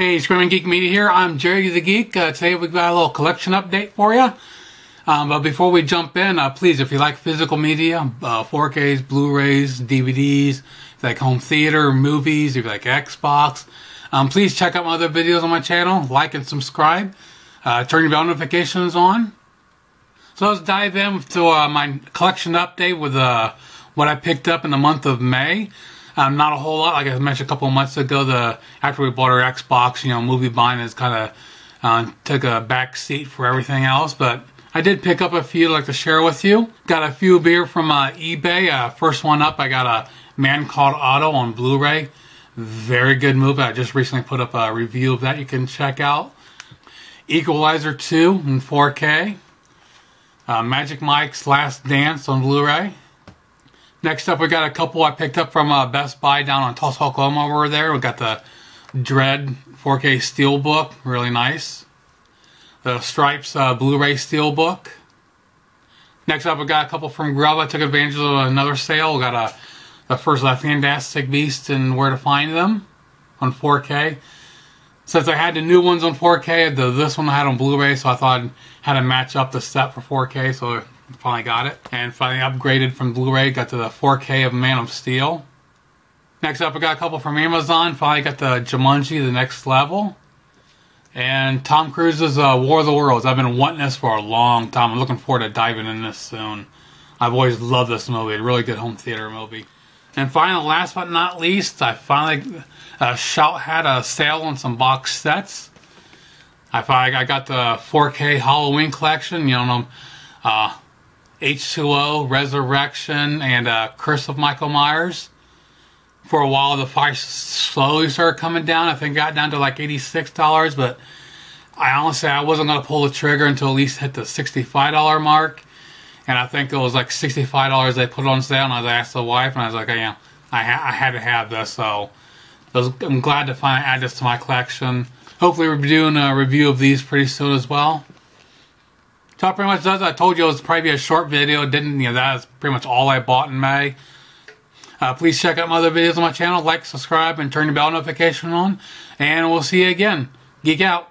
Hey, Screamin' Geek Media here. I'm Jerry the Geek. Uh, today we've got a little collection update for you. Um, but before we jump in, uh, please, if you like physical media, uh, 4Ks, Blu-rays, DVDs, like home theater, movies, if you like Xbox, um, please check out my other videos on my channel. Like and subscribe. Uh, turn your bell notifications on. So let's dive into uh, my collection update with uh, what I picked up in the month of May. Um, not a whole lot, like I mentioned a couple months ago. The after we bought our Xbox, you know, movie buying has kind of uh, took a back seat for everything else. But I did pick up a few I'd like to share with you. Got a few beer from uh, eBay. Uh, first one up, I got a Man Called Otto on Blu-ray. Very good movie. I just recently put up a review of that. You can check out. Equalizer 2 in 4K. Uh, Magic Mike's Last Dance on Blu-ray. Next up, we got a couple I picked up from uh, Best Buy down on Tulsa, Oklahoma. Over there, we got the Dredd 4K Steelbook, really nice. The Stripes uh, Blu-ray Steelbook. Next up, we got a couple from GRUV. I took advantage of another sale. We got a the first uh, Fantastic Beast and Where to Find Them on 4K. Since I had the new ones on 4K, the this one I had on Blu-ray, so I thought I had to match up the set for 4K. So finally got it. And finally upgraded from Blu-ray, got to the 4K of Man of Steel. Next up, I got a couple from Amazon. Finally got the Jumanji, the next level. And Tom Cruise's uh, War of the Worlds. I've been wanting this for a long time. I'm looking forward to diving in this soon. I've always loved this movie. A really good home theater movie. And finally, last but not least, I finally uh, Shout had a sale on some box sets. I finally got the 4K Halloween collection. You know, uh, H2O, Resurrection, and uh, Curse of Michael Myers. For a while, the price slowly started coming down. I think got down to like $86, but I honestly I wasn't going to pull the trigger until at least hit the $65 mark. And I think it was like $65 they put on sale, and I asked the wife, and I was like, yeah, I, ha- I had to have this, so I'm glad to finally add this to my collection. Hopefully, we'll be doing a review of these pretty soon as well. So that pretty much does. I told you it was probably a short video. Didn't you know that's pretty much all I bought in May. Uh, please check out my other videos on my channel. Like, subscribe, and turn your bell notification on. And we'll see you again. Geek out.